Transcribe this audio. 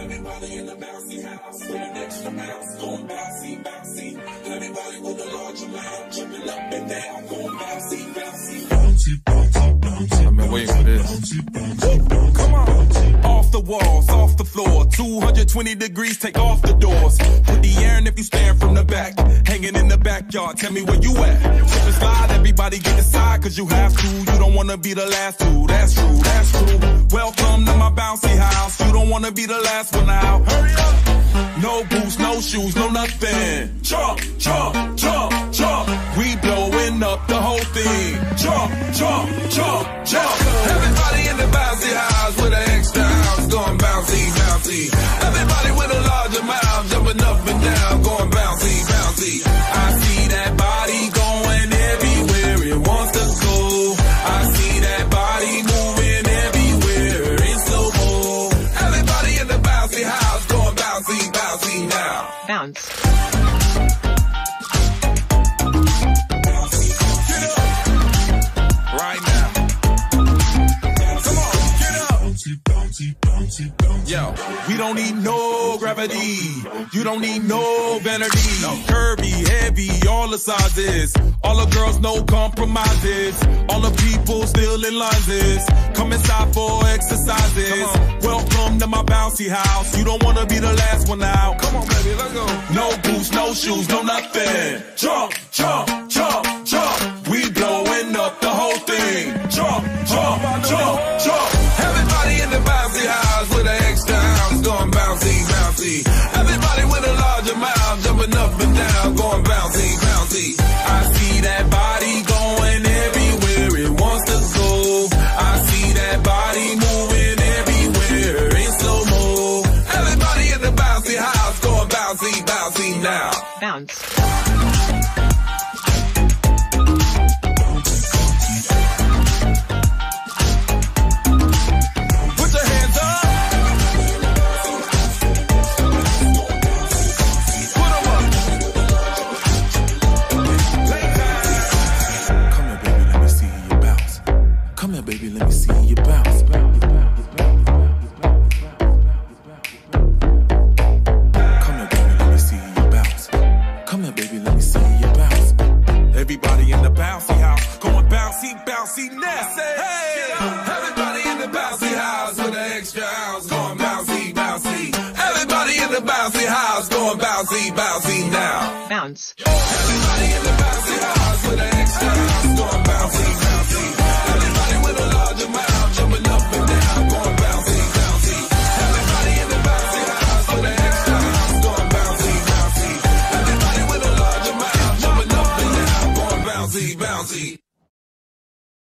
Everybody in the bouncy house with an extra mouse going bouncy, bouncy. Everybody with a large amount jumping up and down, going bouncy, bouncy, bouncy, bouncy, bouncy. I've been waiting for this. Come on. Off the walls, off the floor. 220 degrees, take off the doors. Put the air in if you stand from the back. Hanging in the backyard, tell me where you at. Slip and slide, everybody get inside, cause you have to. You don't wanna be the last two. That's true, that's true. Welcome to my bouncy house. You don't wanna be the last one out. Hurry up. No boots, no shoes, no nothing. Jump, jump, jump, jump. We blowing up the whole thing. Jump, jump, jump, jump. Bouncy. Yo, we don't need no gravity. You don't need no vanity. No curvy, heavy, all the sizes. All the girls, no compromises. All the people still in lines. Come inside for exercises. Welcome to my bouncy house. You don't wanna be the last one out. Come on, baby, let's go. No boots, no shoes, no nothing. Jump, jump, jump, jump. We blowing up the whole thing. Jump, jump, jump, jump. Everybody in the bouncy house with an extra house going bouncy, bouncy. Everybody with a large amount jumping up now. Come here, baby, let me see you bounce. Everybody in the bouncy house, going bouncy, bouncy now. Hey, everybody in the bouncy house with an extra house, going bouncy, bouncy. Everybody in the bouncy house, going bouncy, bouncy now. Bounce. Everybody in the bouncy house with an